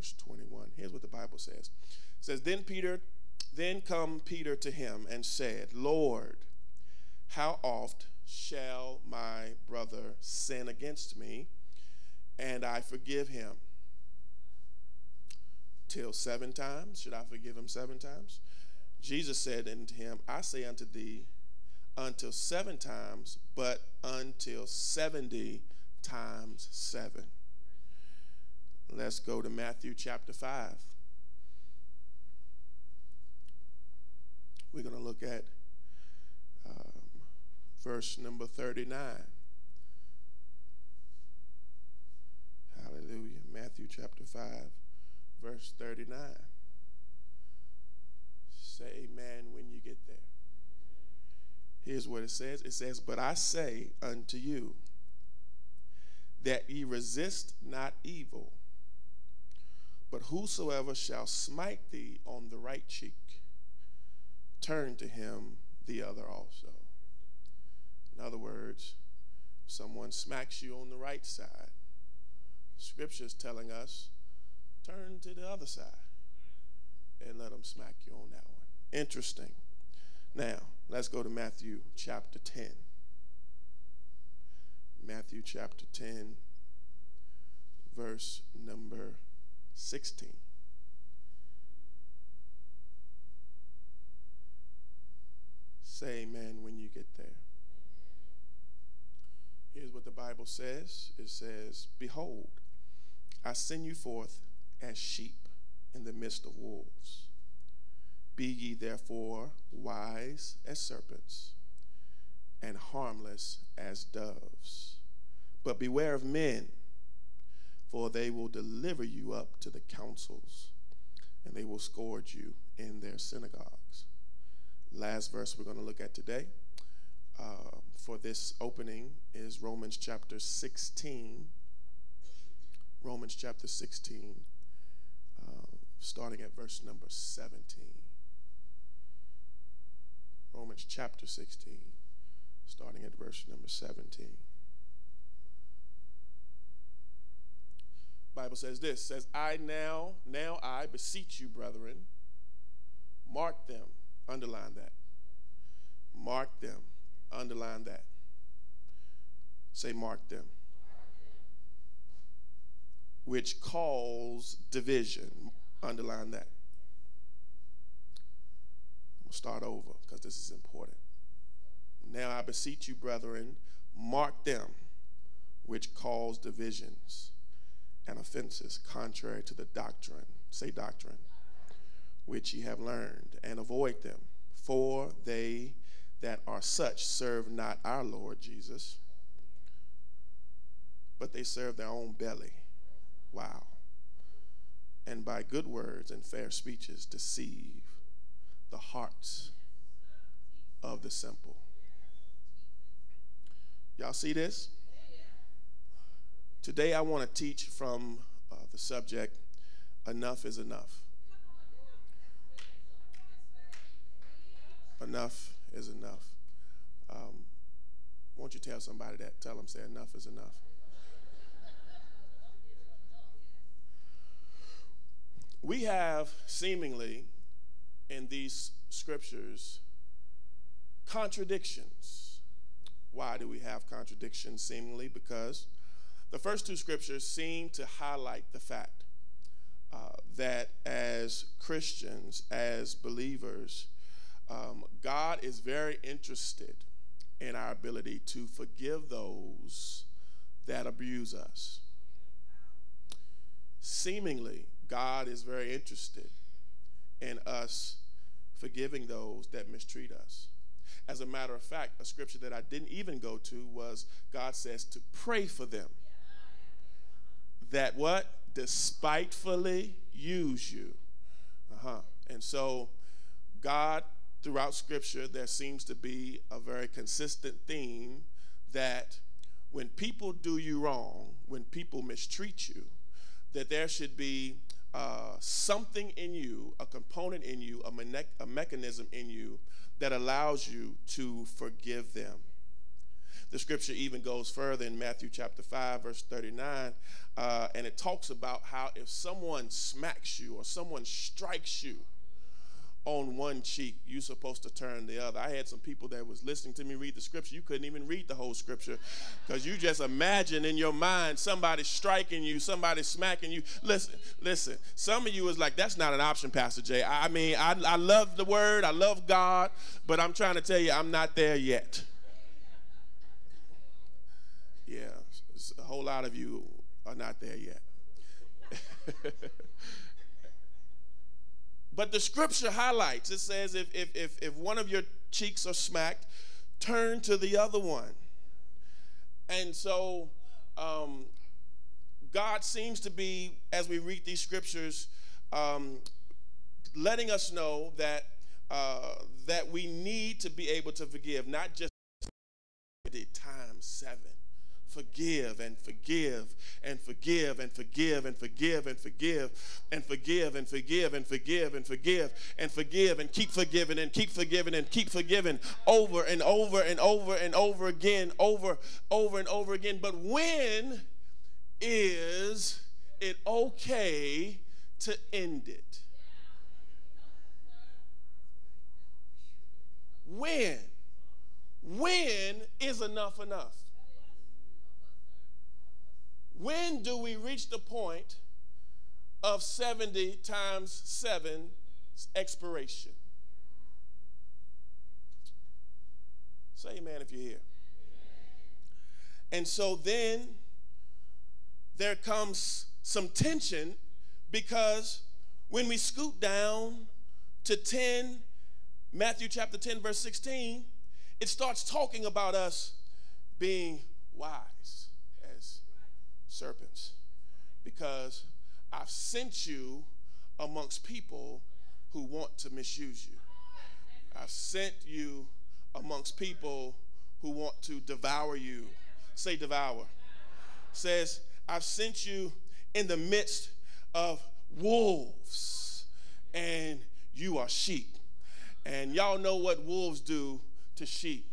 verse 21. Here's what the Bible says. It says, Then Peter, then come Peter to him and said, Lord, how oft shall my brother sin against me and I forgive him? Till seven times? Should I forgive him seven times? Jesus said unto him, I say unto thee, until seven times, but until 70 times seven. Let's go to Matthew chapter 5. We're going to look at um, verse number 39. Hallelujah. Matthew chapter 5, verse 39. Say amen when you get there. Here's what it says it says, But I say unto you, that ye resist not evil, but whosoever shall smite thee on the right cheek, turn to him the other also. In other words, someone smacks you on the right side, Scripture is telling us, turn to the other side and let them smack you on that one. Interesting. Now, let's go to Matthew chapter 10. Matthew chapter 10, verse number 16. Say amen when you get there. Here's what the Bible says it says, Behold, I send you forth as sheep in the midst of wolves. Be ye therefore wise as serpents and harmless as doves. But beware of men, for they will deliver you up to the councils, and they will scourge you in their synagogues. Last verse we're going to look at today uh, for this opening is Romans chapter 16. Romans chapter 16, uh, starting at verse number 17. Romans chapter 16, starting at verse number 17. Bible says this says I now now I beseech you brethren mark them underline that. Mark them underline that. Say mark them which cause division. Underline that. I'm going to start over because this is important. Now I beseech you, brethren, mark them which cause divisions and offenses contrary to the doctrine. Say doctrine. Which ye have learned, and avoid them. For they that are such serve not our Lord Jesus, but they serve their own belly. Wow. And by good words and fair speeches deceive the hearts of the simple. Y'all see this? Today I want to teach from uh, the subject Enough is Enough. Enough is enough. Um, won't you tell somebody that? Tell them, say, enough is enough. We have seemingly in these scriptures contradictions. Why do we have contradictions seemingly? Because the first two scriptures seem to highlight the fact uh, that as Christians, as believers, um, God is very interested in our ability to forgive those that abuse us. Seemingly, God is very interested in us forgiving those that mistreat us. As a matter of fact, a scripture that I didn't even go to was God says to pray for them. That what? Despitefully use you. Uh-huh. And so God throughout scripture there seems to be a very consistent theme that when people do you wrong, when people mistreat you, that there should be uh, something in you, a component in you, a, me- a mechanism in you that allows you to forgive them. The scripture even goes further in Matthew chapter 5, verse 39, uh, and it talks about how if someone smacks you or someone strikes you, on one cheek, you're supposed to turn the other. I had some people that was listening to me read the scripture. You couldn't even read the whole scripture because you just imagine in your mind somebody striking you, somebody smacking you. Listen, listen. Some of you is like, that's not an option, Pastor Jay. I mean, I, I love the word, I love God, but I'm trying to tell you, I'm not there yet. Yeah, a whole lot of you are not there yet. But the scripture highlights it says, if, if, if, if one of your cheeks are smacked, turn to the other one. And so um, God seems to be, as we read these scriptures, um, letting us know that uh, that we need to be able to forgive, not just times seven forgive and forgive and forgive and forgive and forgive and forgive and forgive and forgive and forgive and forgive and forgive and keep forgiving and keep forgiving and keep forgiving over and over and over and over again, over, over and over again. But when is it okay to end it? When? When is enough enough? When do we reach the point of 70 times 7 expiration? Say amen if you're here. And so then there comes some tension because when we scoot down to 10, Matthew chapter 10, verse 16, it starts talking about us being wise serpents because I've sent you amongst people who want to misuse you. I've sent you amongst people who want to devour you. Say devour. Says, I've sent you in the midst of wolves, and you are sheep. And y'all know what wolves do to sheep.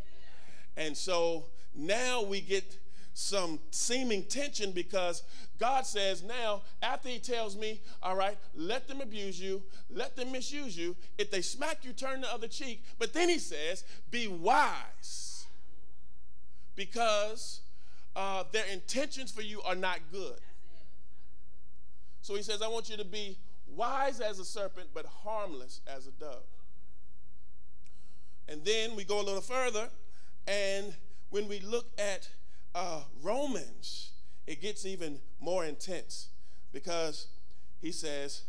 And so now we get some seeming tension because God says now, after He tells me, all right, let them abuse you, let them misuse you. If they smack you, turn the other cheek. But then He says, be wise because uh, their intentions for you are not good. So He says, I want you to be wise as a serpent, but harmless as a dove. And then we go a little further, and when we look at uh, Romans, it gets even more intense because he says,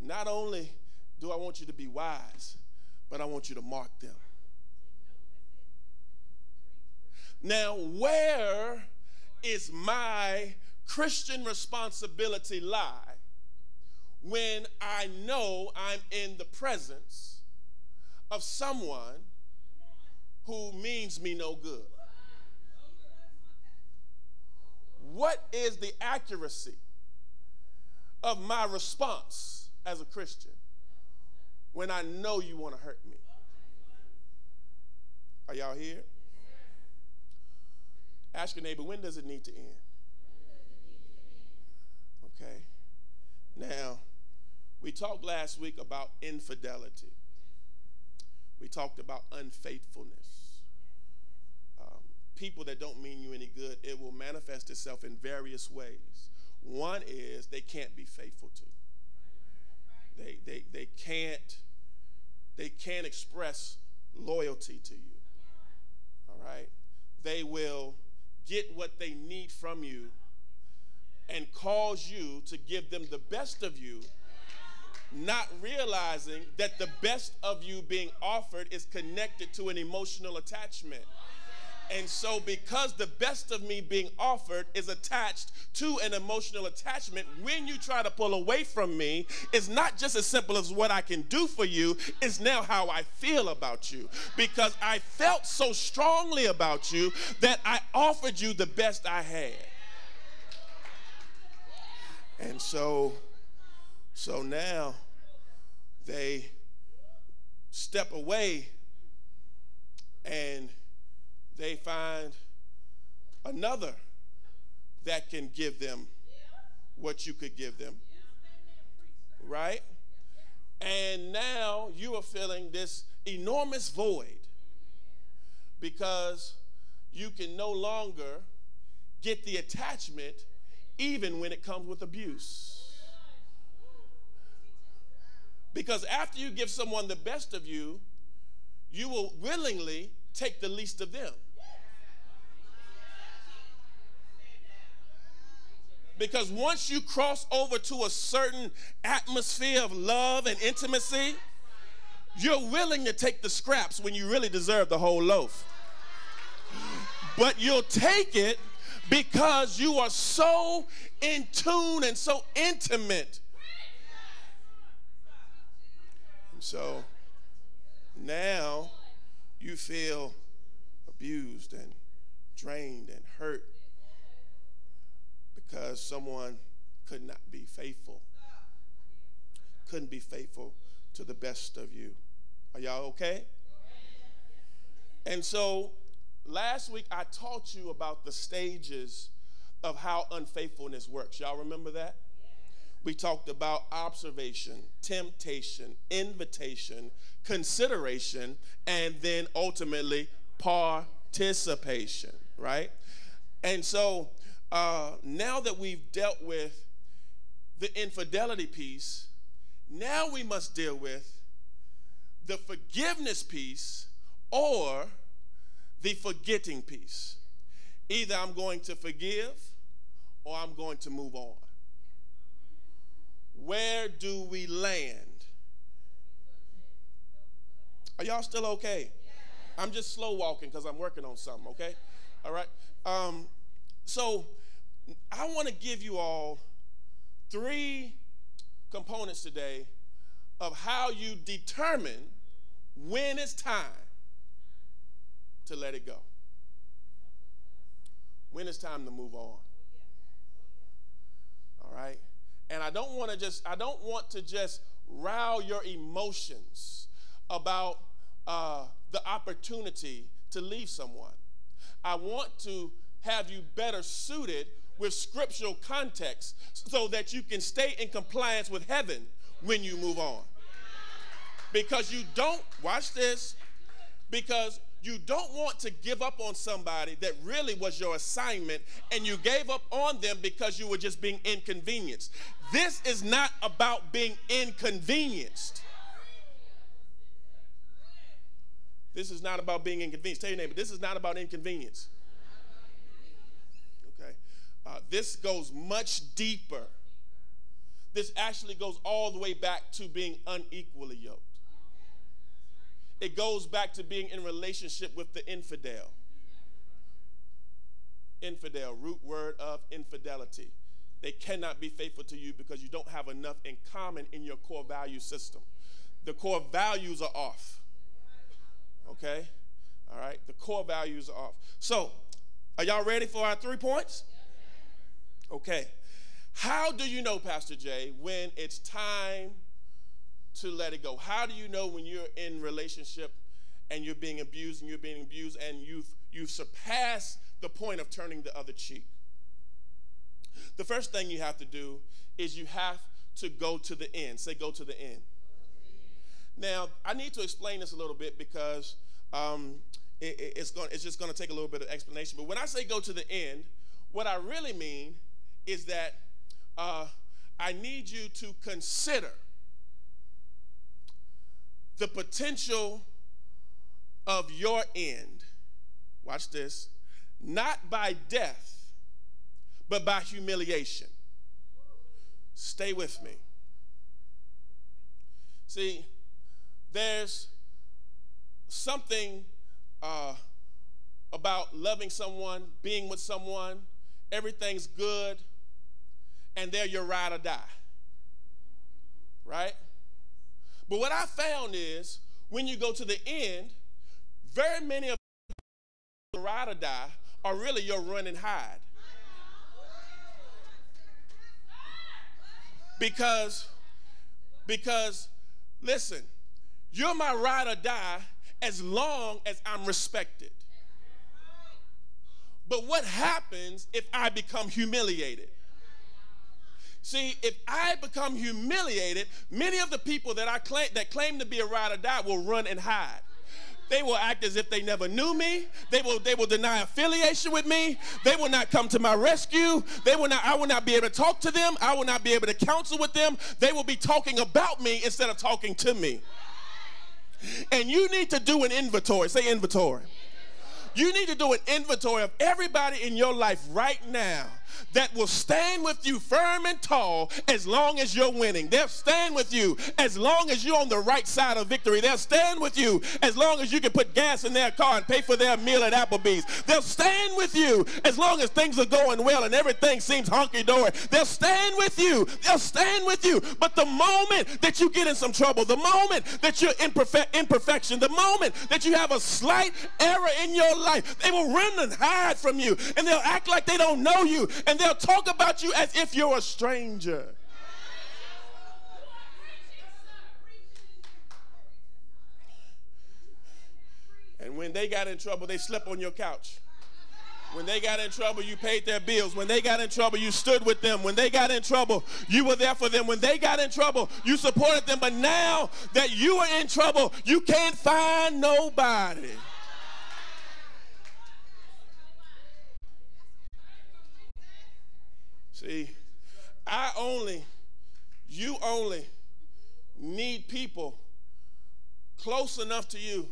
Not only do I want you to be wise, but I want you to mark them. Now, where is my Christian responsibility lie when I know I'm in the presence of someone who means me no good? What is the accuracy of my response as a Christian when I know you want to hurt me? Are y'all here? Ask your neighbor, when does it need to end? Okay. Now, we talked last week about infidelity. We talked about unfaithfulness people that don't mean you any good, it will manifest itself in various ways. One is they can't be faithful to you. They, they, they can't they can't express loyalty to you. All right? They will get what they need from you and cause you to give them the best of you, not realizing that the best of you being offered is connected to an emotional attachment. And so, because the best of me being offered is attached to an emotional attachment, when you try to pull away from me, it's not just as simple as what I can do for you, it's now how I feel about you. Because I felt so strongly about you that I offered you the best I had. And so, so now they step away and they find another that can give them what you could give them. Right? And now you are feeling this enormous void because you can no longer get the attachment even when it comes with abuse. Because after you give someone the best of you, you will willingly take the least of them. Because once you cross over to a certain atmosphere of love and intimacy, you're willing to take the scraps when you really deserve the whole loaf. But you'll take it because you are so in tune and so intimate. And so now you feel abused and drained and hurt because someone could not be faithful, couldn't be faithful to the best of you. Are y'all okay? And so last week I taught you about the stages of how unfaithfulness works. Y'all remember that? We talked about observation, temptation, invitation, consideration, and then ultimately participation, right? And so uh, now that we've dealt with the infidelity piece, now we must deal with the forgiveness piece or the forgetting piece. Either I'm going to forgive or I'm going to move on. Where do we land? Are y'all still okay? I'm just slow walking because I'm working on something, okay? All right. Um, so I want to give you all three components today of how you determine when it's time to let it go. When it's time to move on. All right? And I don't want to just I don't want to just row your emotions about uh, the opportunity to leave someone. I want to have you better suited with scriptural context so that you can stay in compliance with heaven when you move on. Because you don't, watch this, because you don't want to give up on somebody that really was your assignment and you gave up on them because you were just being inconvenienced. This is not about being inconvenienced. This is not about being inconvenienced. Tell your neighbor, this is not about inconvenience. Okay. Uh, this goes much deeper. This actually goes all the way back to being unequally yoked. It goes back to being in relationship with the infidel. Infidel, root word of infidelity. They cannot be faithful to you because you don't have enough in common in your core value system. The core values are off. Okay? All right? The core values are off. So, are y'all ready for our three points? Okay. How do you know, Pastor Jay, when it's time to let it go? How do you know when you're in relationship and you're being abused and you're being abused and you've you've surpassed the point of turning the other cheek? The first thing you have to do is you have to go to the end. Say go to the end. Now, I need to explain this a little bit because um, it, it's, going, it's just going to take a little bit of explanation. But when I say go to the end, what I really mean is that uh, I need you to consider the potential of your end. Watch this. Not by death, but by humiliation. Stay with me. See, there's something uh, about loving someone, being with someone, everything's good, and they're your ride or die. Right? But what I found is when you go to the end, very many of the ride or die are really your run and hide. Because, because, listen, you're my ride or die as long as I'm respected. But what happens if I become humiliated? See, if I become humiliated, many of the people that I claim that claim to be a ride or die will run and hide. They will act as if they never knew me. They will, they will deny affiliation with me. They will not come to my rescue. They will not, I will not be able to talk to them. I will not be able to counsel with them. They will be talking about me instead of talking to me. And you need to do an inventory. Say inventory. You need to do an inventory of everybody in your life right now that will stand with you firm and tall as long as you're winning. They'll stand with you as long as you're on the right side of victory. They'll stand with you as long as you can put gas in their car and pay for their meal at Applebee's. They'll stand with you as long as things are going well and everything seems honky dory. They'll stand with you. They'll stand with you. But the moment that you get in some trouble, the moment that you're in imperfection, the moment that you have a slight error in your life, they will run and hide from you and they'll act like they don't know you and they'll talk about you as if you're a stranger. And when they got in trouble, they slept on your couch. When they got in trouble, you paid their bills. When they got in trouble, you stood with them. When they got in trouble, you were there for them. When they got in trouble, you supported them. But now that you are in trouble, you can't find nobody. See, I only, you only need people close enough to you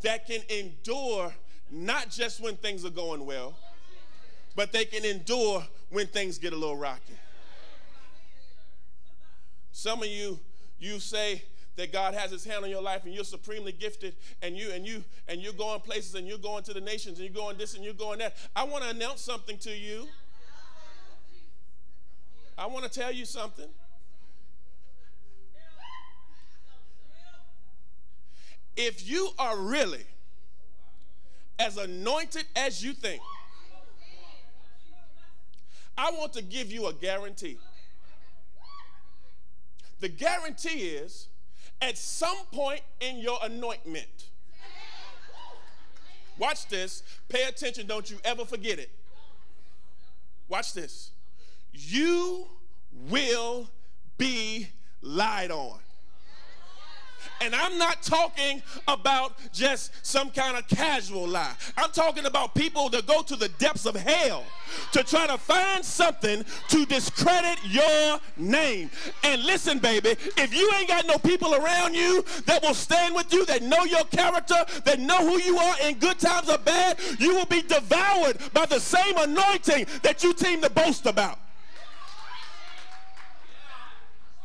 that can endure not just when things are going well, but they can endure when things get a little rocky. Some of you, you say that God has his hand on your life and you're supremely gifted and you and you and you're going places and you're going to the nations and you're going this and you're going that. I want to announce something to you. I want to tell you something. If you are really as anointed as you think, I want to give you a guarantee. The guarantee is at some point in your anointment, watch this, pay attention, don't you ever forget it. Watch this you will be lied on. And I'm not talking about just some kind of casual lie. I'm talking about people that go to the depths of hell to try to find something to discredit your name. And listen, baby, if you ain't got no people around you that will stand with you, that know your character, that know who you are in good times or bad, you will be devoured by the same anointing that you seem to boast about.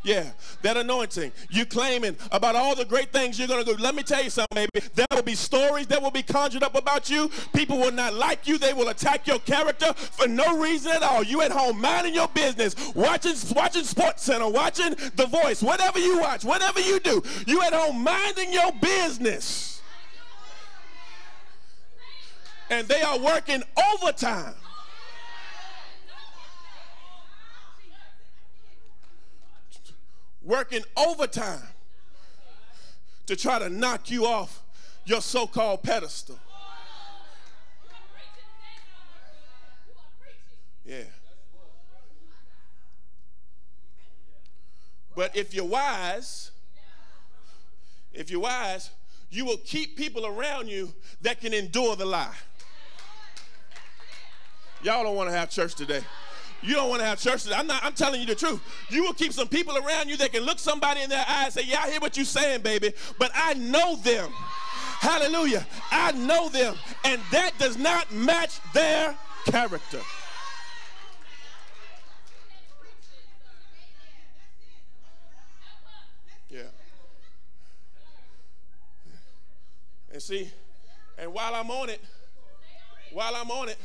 Yeah, that anointing. You claiming about all the great things you're going to do. Let me tell you something, baby. There will be stories that will be conjured up about you. People will not like you. They will attack your character for no reason at all. You at home minding your business, watching watching SportsCenter, watching The Voice, whatever you watch, whatever you do. You at home minding your business. And they are working overtime working overtime to try to knock you off your so called pedestal. Yeah. But if you're wise, if you're wise, you will keep people around you that can endure the lie. Y'all don't want to have church today. You don't want to have church. I'm not. I'm telling you the truth. You will keep some people around you that can look somebody in their eyes and say, "Yeah, I hear what you're saying, baby," but I know them. Hallelujah. I know them, and that does not match their character. Yeah. And see, and while I'm on it, while I'm on it,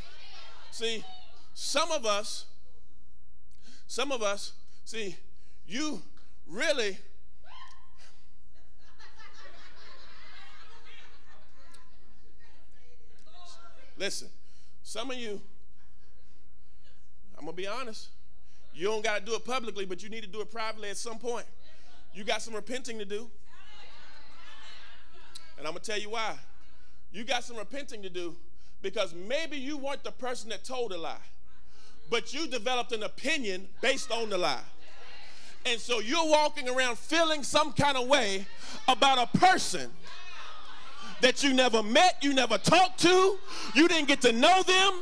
see, some of us some of us, see, you really Listen, some of you, I'm to be honest, you don't got to do it publicly, but you need to do it privately at some point. You got some repenting to do. And I'm to tell you why. You got some repenting to do Because maybe you weren't the person that told a lie, but you developed an opinion based on the lie. And so you're walking around feeling some kind of way about a person that you never met, you never talked to, you didn't get to know them,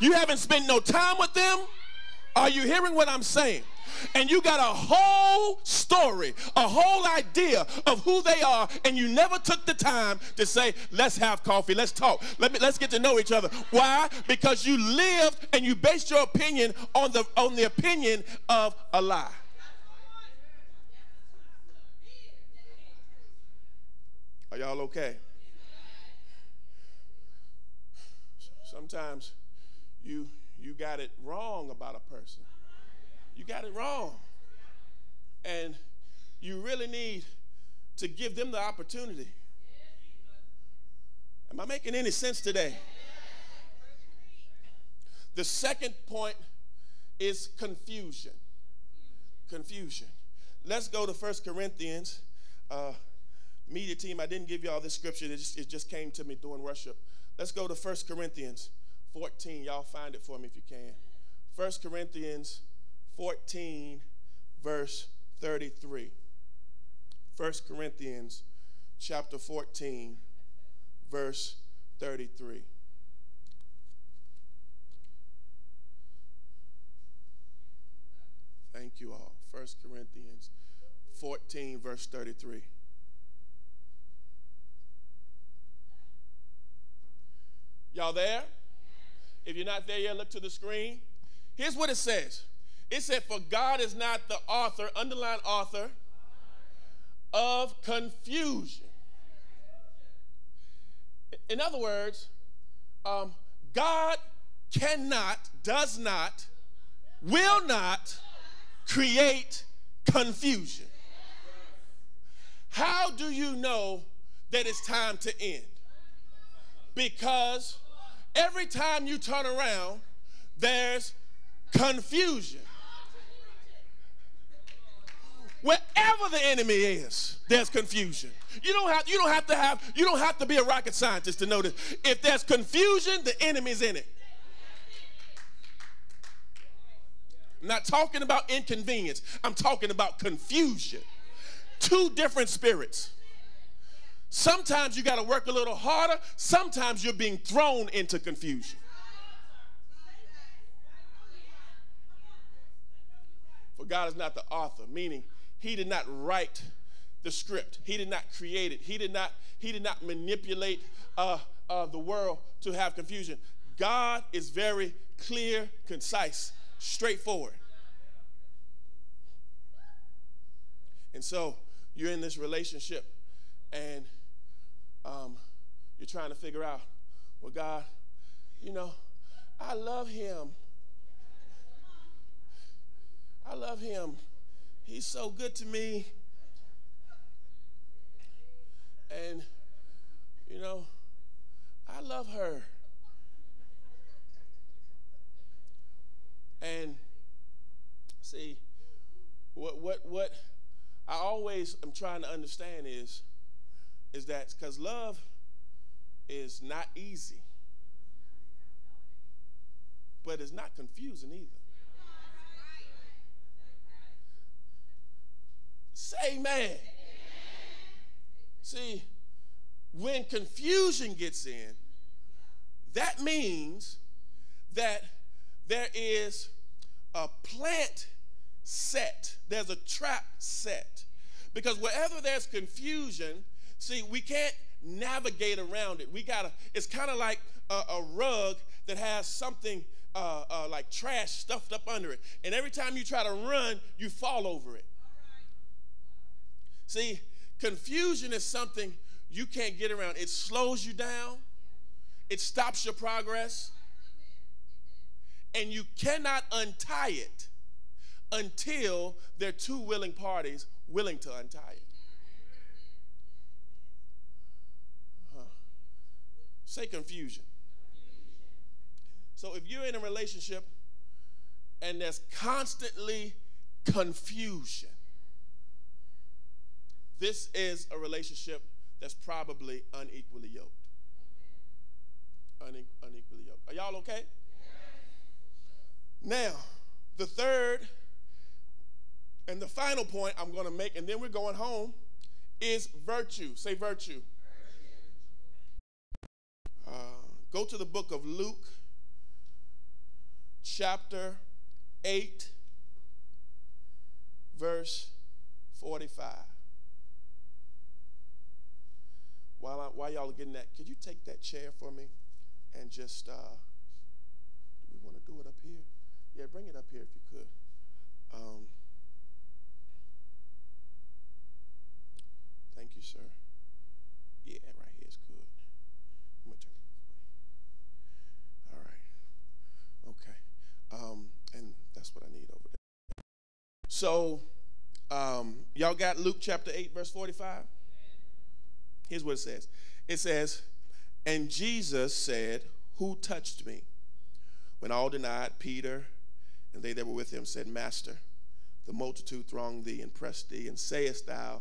you haven't spent no time with them. Are you hearing what I'm saying? And you got a whole story, a whole idea of who they are, and you never took the time to say, let's have coffee, let's talk, Let me, let's get to know each other. Why? Because you lived and you based your opinion on the, on the opinion of a lie. Are y'all okay? Sometimes you you got it wrong about a person. You got it wrong. And you really need to give them the opportunity. Am I making any sense today? The second point is confusion. Confusion. Let's go to First Corinthians. Uh, media team, I didn't give you all this scripture, it just, it just came to me during worship. Let's go to First Corinthians 14. Y'all find it for me if you can. First Corinthians 14, verse 33. 1 Corinthians chapter 14, verse 33. Thank you all. 1 Corinthians 14, verse 33. Y'all there? If you're not there yet, look to the screen. Here's what it says it said, For God is not the author, underline author, of confusion. In other words, um, God cannot, does not, will not create confusion. How do you know that it's time to end? Because every time you turn around, there's confusion. Wherever the enemy is, there's confusion. You don't have you don't have to have you don't have to be a rocket scientist to know this. If there's confusion, the enemy's in it. I'm not talking about inconvenience. I'm talking about confusion. Two different spirits. Sometimes you got to work a little harder. Sometimes you're being thrown into confusion. For God is not the author, meaning he did not write the script. He did not create it. He did not, he did not manipulate uh, uh, the world to have confusion. God is very clear, concise, straightforward. And so you're in this relationship and um, you're trying to figure out, well, God, you know, I love him. I love him. He's so good to me. And, you know, I love her. And see, what what what I always am trying to understand is is that because love is not easy, but it's not confusing either. Say amen. See, when confusion gets in, that means that there is a plant set, there's a trap set. Because wherever there's confusion, see, we can't navigate around it. We gotta, it's kind of like a, a, rug that has something uh, uh, like trash stuffed up under it. And every time you try to run, you fall over it. See, confusion is something you can't get around. It slows you down, it stops your progress, and you cannot untie it until there are two willing parties willing to untie it. Say confusion. So if you're in a relationship and there's constantly confusion, this is a relationship that's probably unequally yoked. unequally yoked. Are y'all okay? Now, the third and the final point I'm going to make, and then we're going home, is virtue. Say virtue. Uh, go to the book of Luke, chapter 8, verse 45. While, I, while y'all are getting that, could you take that chair for me and just, uh, do we want to do it up here? Yeah, bring it up here if you could. Um, thank you, sir. Yeah, right here is good. I'm going to turn it this way. All right. Okay. Um, and that's what I need over there. So, um, y'all got Luke chapter 8, verse 45? Here's what it says it says, And Jesus said, Who touched me? When all denied, Peter and they that were with him said, Master, the multitude thronged thee and pressed thee, and sayest thou,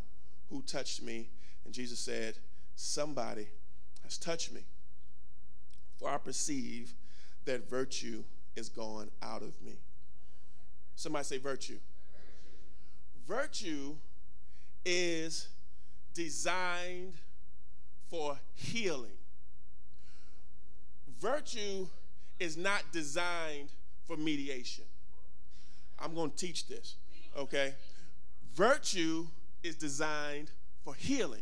Who touched me? And Jesus said, Somebody has touched me. For I perceive that virtue is gone out of me. Somebody say virtue. Virtue, virtue is designed for healing. Virtue is not designed for mediation. I'm going to teach this, okay? Virtue is designed for healing.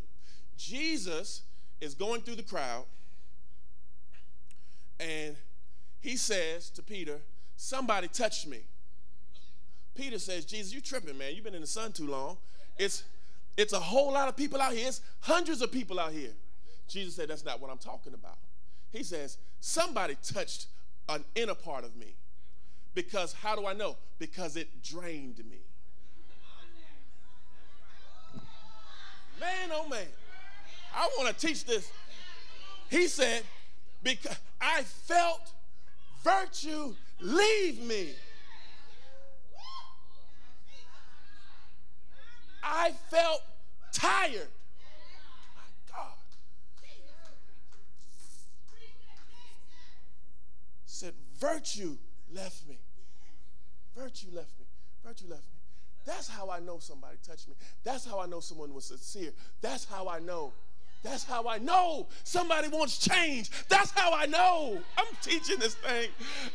Jesus is going through the crowd and he says to Peter, Somebody touched me. Peter says, Jesus, you tripping, man. You've been in the sun too long. It's it's a whole lot of people out here. It's hundreds of people out here. Jesus said, That's not what I'm talking about. He says, Somebody touched an inner part of me. Because how do I know? Because it drained me. Man, oh man. I want to teach this. He said, because I felt virtue leave me. I felt tired. My God. Said, virtue left me. Virtue left me. Virtue left me. That's how I know somebody touched me. That's how I know someone was sincere. That's how I know. That's how I know somebody wants change. That's how I know. I'm teaching this thing.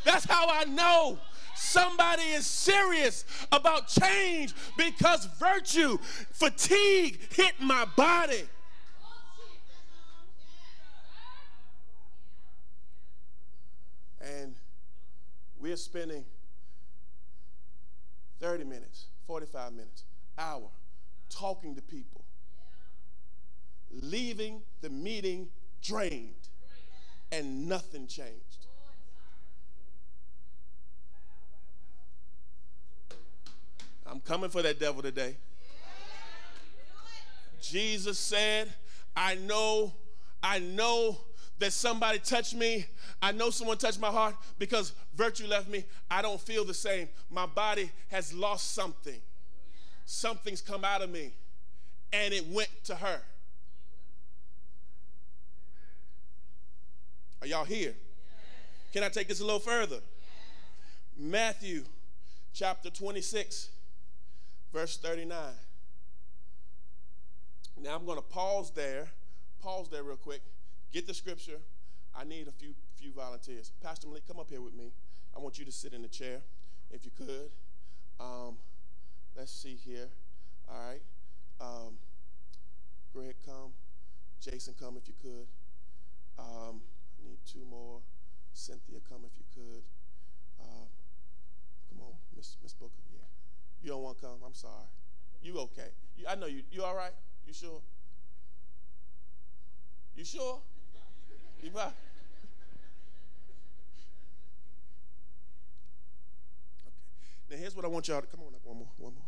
That's how I know somebody is serious about change because virtue, fatigue hit my body. And we're spending 30 minutes, 45 minutes, hour talking to people, leaving the meeting drained, and nothing changed. I'm coming for that devil today. Jesus said, I know, I know that somebody touched me. I know someone touched my heart because virtue left me. I don't feel the same. My body has lost something. Something's come out of me, and it went to her. Are y'all here? Can I take this a little further? Matthew chapter 26, verse 39. Now I'm going to pause there, pause there real quick Get the scripture. I need a few few volunteers. Pastor Malik, come up here with me. I want you to sit in the chair, if you could. Um, let's see here. All right. Um, Greg, come. Jason, come if you could. Um, I need two more. Cynthia, come if you could. Um, come on, Miss Miss Booker. Yeah. You don't want to come? I'm sorry. You okay? You, I know you. You all right? You sure? You sure? Okay. Now here's what I want y'all to come on up one more, one more.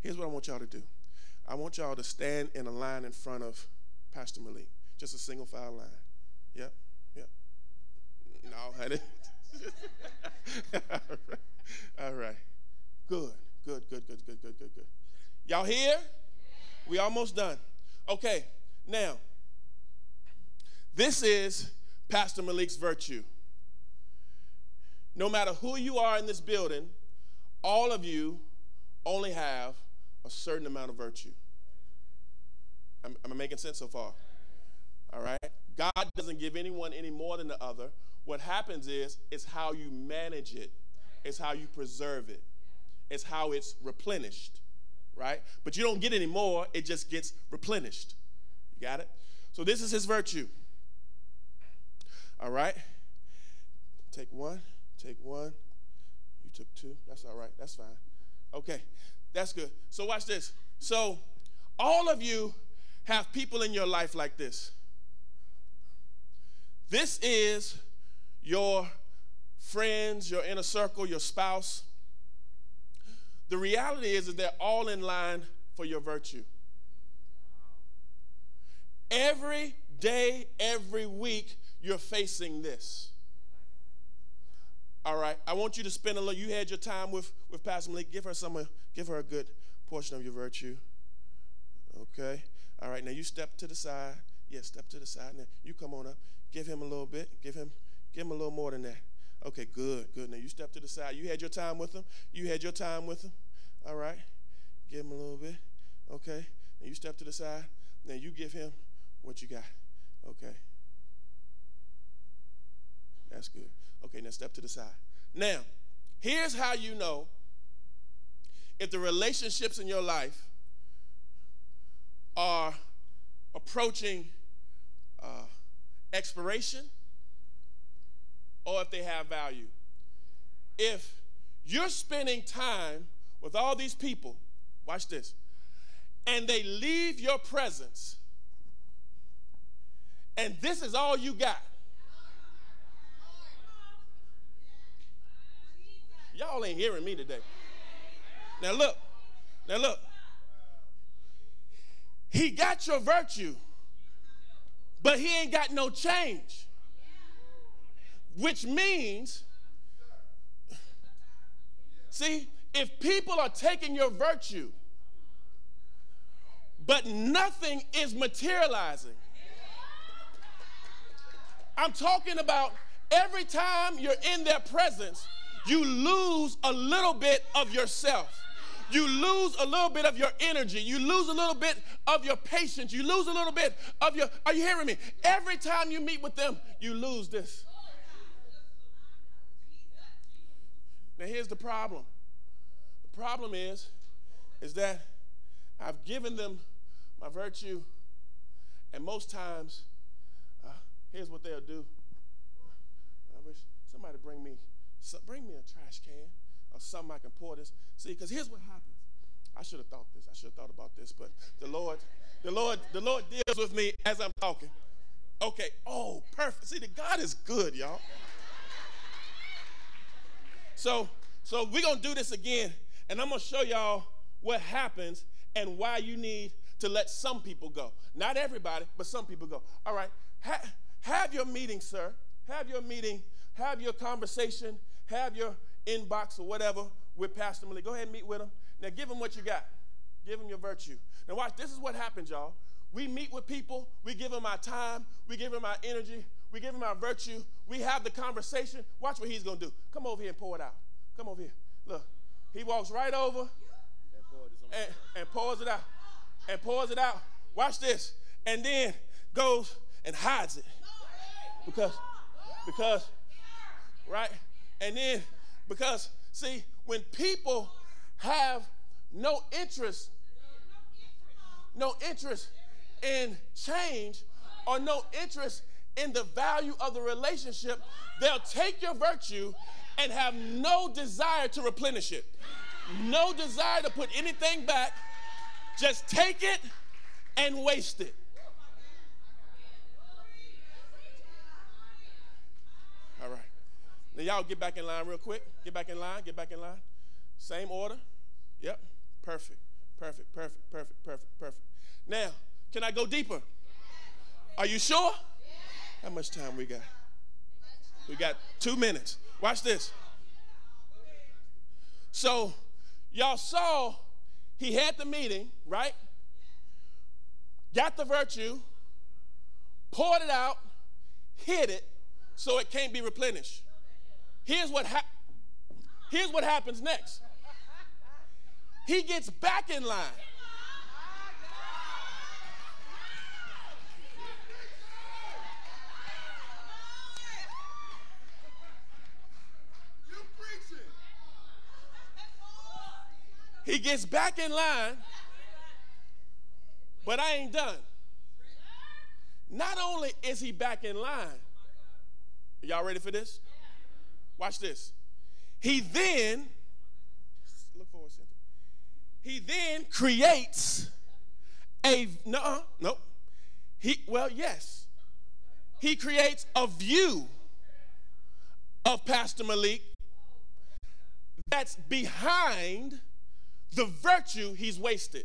Here's what I want y'all to do. I want y'all to stand in a line in front of Pastor Malik. Just a single file line. Yep, yep. No, honey. All right. Good, good, good, good, good, good, good, good. Y'all here? We almost done. Okay, now, this is Pastor Malik's virtue. No matter who you are in this building, all of you only have a certain amount of virtue. Am, am I making sense so far? All right? God doesn't give anyone any more than the other. What happens is, it's how you manage it, it's how you preserve it, it's how it's replenished, right? But you don't get any more, it just gets replenished. You got it? So, this is his virtue. All right? Take one, take one. You took two. That's all right. That's fine. Okay, that's good. So, watch this. So, all of you have people in your life like this. This is your friends, your inner circle, your spouse. The reality is that they're all in line for your virtue. Every day, every week, you're facing this. All right, I want you to spend a little. You had your time with with Pastor Malik. Give her some. Give her a good portion of your virtue. Okay. All right. Now you step to the side. Yeah, step to the side. Now you come on up. Give him a little bit. Give him. Give him a little more than that. Okay. Good. Good. Now you step to the side. You had your time with him. You had your time with him. All right. Give him a little bit. Okay. Now you step to the side. Now you give him what you got. Okay. That's good. Okay, now step to the side. Now, here's how you know if the relationships in your life are approaching uh, expiration or if they have value. If you're spending time with all these people, watch this, and they leave your presence, and this is all you got Y'all ain't hearing me today. Now look, now look. He got your virtue, but he ain't got no change. Which means, see, if people are taking your virtue, but nothing is materializing, I'm talking about every time you're in their presence, you lose a little bit of yourself. You lose a little bit of your energy. You lose a little bit of your patience. You lose a little bit of your. Are you hearing me? Every time you meet with them, you lose this. Now here's the problem. The problem is, is that I've given them my virtue, and most times, uh, here's what they'll do. I wish somebody bring me so bring me a trash can or something I can pour this. See, because here's what happens. I should have thought this. I should have thought about this, but the Lord, the Lord, the Lord deals with me as I'm talking. Okay. Oh, perfect. See, the God is good, y'all. So, so we're gonna do this again, and I'm gonna show y'all what happens and why you need to let some people go. Not everybody, but some people go. All right. Ha- have your meeting, sir. Have your meeting. Have your conversation have your inbox or whatever with Pastor Malik. Go ahead and meet with him. Now give him what you got. Give him your virtue. Now watch, this is what happens, y'all. We meet with people, we give them our time, we give them our energy, we give them our virtue, we have the conversation. Watch what he's gonna do. Come over here and pour it out. Come over here. Look. He walks right over and, and pours it out. And pours it out. Watch this. And then goes and hides it. Because, because, right? And then, because, see, when people have no interest, no interest in change or no interest in the value of the relationship, they'll take your virtue and have no desire to replenish it, no desire to put anything back. Just take it and waste it. Now, y'all get back in line real quick. Get back in line. Get back in line. Same order. Yep. Perfect. Perfect. Perfect. Perfect. Perfect. Perfect. Now, can I go deeper? Are you sure? How much time we got? We got two minutes. Watch this. So, y'all saw he had the meeting, right? Got the virtue, poured it out, hid it, so it can't be replenished. Here's what ha- here's what happens next. He gets back in line. He gets back in line, but I ain't done. Not only is he back in line, y'all ready for this? Watch this. He then, look forward, Cynthia. He then creates a, no, no. He, well, yes. He creates a view of Pastor Malik that's behind the virtue he's wasted.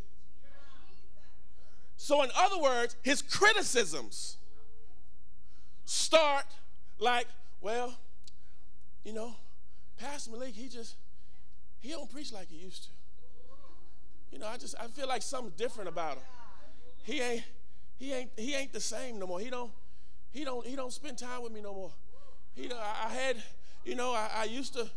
So, in other words, his criticisms start like, well, you know, Pastor Malik, he just, he don't preach like he used to. You know, I just, I feel like something's different about him. He ain't, he ain't, he ain't the same no more. He don't, he don't, he don't spend time with me no more. He, I, I had, you know, I, I used to,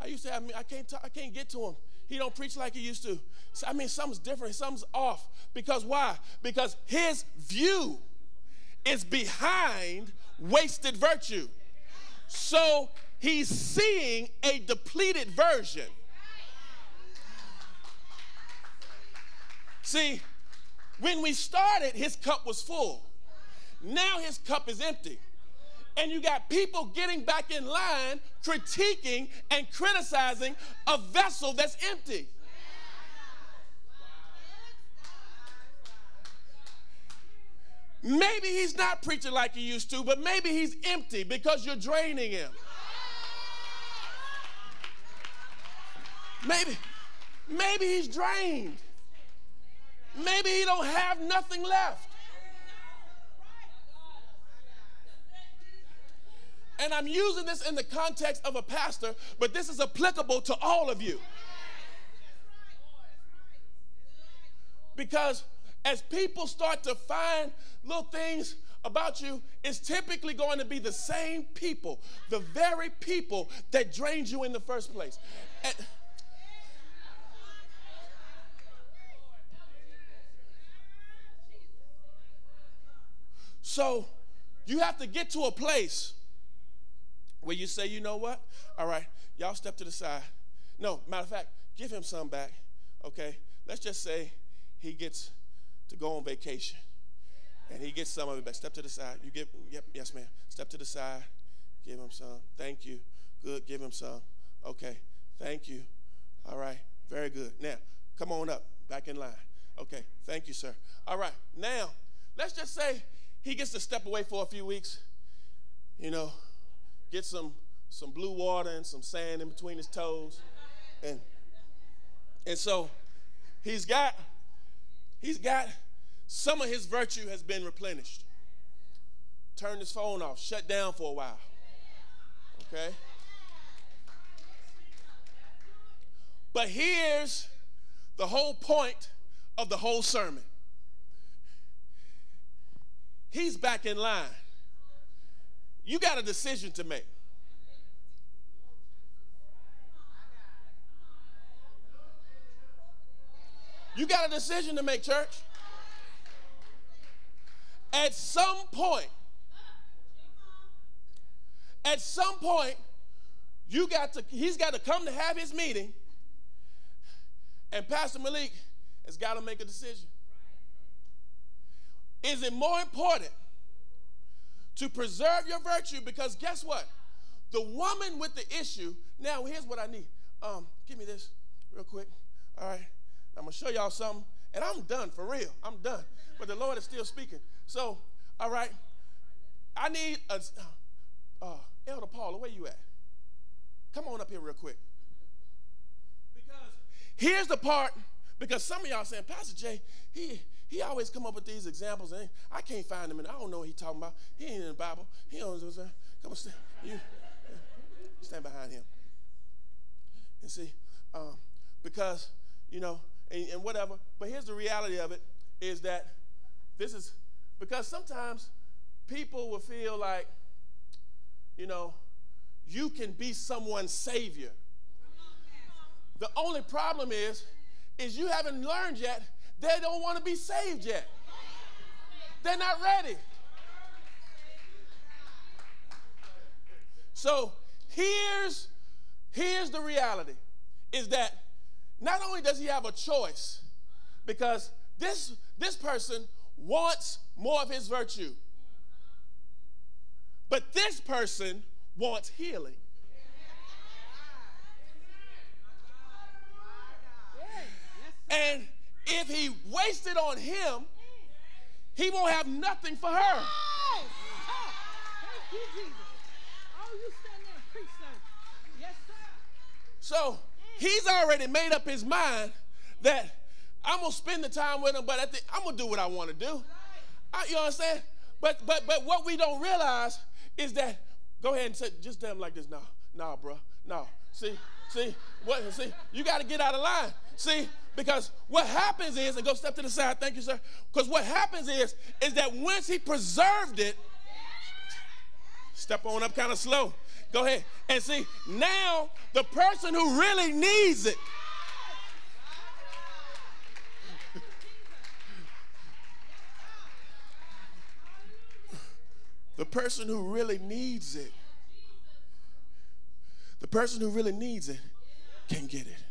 I used to have, I can't, talk, I can't get to him. He don't preach like he used to. I mean, something's different. Something's off. Because why? Because his view is behind wasted virtue. So he's seeing a depleted version. See, when we started, his cup was full. Now his cup is empty and you got people getting back in line, critiquing and criticizing a vessel that's empty. Maybe he's not preaching like he used to, but maybe he's empty because you're draining him. Maybe, maybe he's drained. Maybe he don't have nothing left. And I'm using this in the context of a pastor, but this is applicable to all of you. Because as people start to find little things about you, it's typically going to be the same people, the very people that drained you in the first place. And so you have to get to a place where you say, you know what? All right, y'all step to the side. No, matter of fact, give him some back. Okay? Let's just say he gets to go on vacation and he gets some of it back. Step to the side. You give, yep, yes, ma'am. Step to the side. Give him some. Thank you. Good. Give him some. Okay. Thank you. All right. Very good. Now, come on up. Back in line. Okay. Thank you, sir. All right. Now, let's just say he gets to step away for a few weeks. You know, get some some blue water and some sand in between his toes. And and so he's got he's got some of his virtue has been replenished. Turn his phone off, shut down for a while. Okay? But here's the whole point of the whole sermon. He's back in line. You got a decision to make. You got a decision to make, church. At some point, at some point, you got to, he's got to come to have his meeting, and Pastor Malik has got to make a decision. Is it more important to preserve your virtue because guess what? The woman with the issue, now here's what I need. Um, give me this real quick. All right. I'm going to show y'all something. And I'm done for real. I'm done. But the Lord is still speaking. So, all right. I need a uh, Elder Paula, where you at? Come on up here real quick. Because here's the part, because some of y'all saying, Pastor Jay, he he always come up with these examples, and I can't find them, and I don't know what he's talking about. He ain't in the Bible. He don't. Come on, stand, you, stand behind him. And see, um, because, you know, and, and whatever. But here's the reality of it is that this is, because sometimes people will feel like, you know, you can be someone's savior. The only problem is, is you haven't learned yet. They don't want to be saved yet. They're not ready. So here's here's the reality is that not only does he have a choice because this this person wants more of his virtue but this person wants healing and if he wasted on him he won't have nothing for her So he's already made up his mind that I'm gonna spend the time with him, but the, I'm gonna do what I want to do. I, you understand? But but but what we don't realize is that go ahead and say just him like this. No, no, bro, no. See, see, what? See, you got to get out of line. See, because what happens is, and go step to the side. Thank you, sir. Because what happens is, is that once he preserved it, step on up kind of slow. Go ahead. And see, now the person who really needs it. the person who really needs it. The person who really needs it can get it.